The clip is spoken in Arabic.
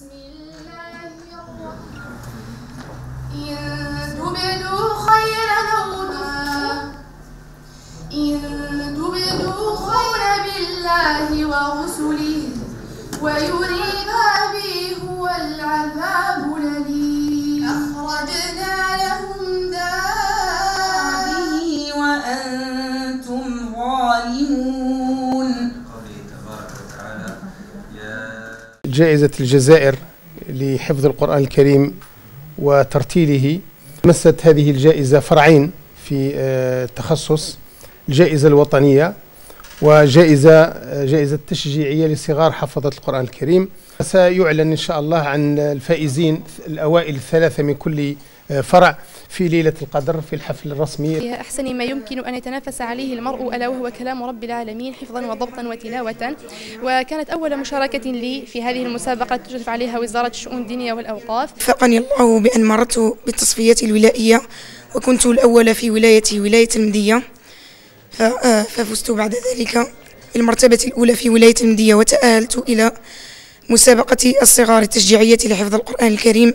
بسم الله الرحمن تبدوا خيرا أو إن تبدوا خيرا بالله ورسله ويريد به هو العذاب الأليم أخرجنا لهم به وأنتم ظالمون. جائزة الجزائر لحفظ القرآن الكريم وترتيله مست هذه الجائزة فرعين في آه، التخصص الجائزة الوطنية. وجائزة جائزة تشجيعية لصغار حفظة القرآن الكريم. سيعلن إن شاء الله عن الفائزين الأوائل الثلاثة من كل آه، فرع في ليلة القدر في الحفل الرسمي. في أحسن ما يمكن أن يتنافس عليه المرء ألا وهو كلام رب العالمين حفظا وضبطا وتلاوة. وكانت أول مشاركة لي في هذه المسابقة تشرف عليها وزارة الشؤون الدينية والأوقاف. وفقني الله بأن مررت بالتصفيات الولائية وكنت الأول في ولاية ولاية المدية ففزت بعد ذلك بالمرتبة الأولى في ولاية المدية وتأهلت إلى مسابقة الصغار التشجيعية لحفظ القرآن الكريم.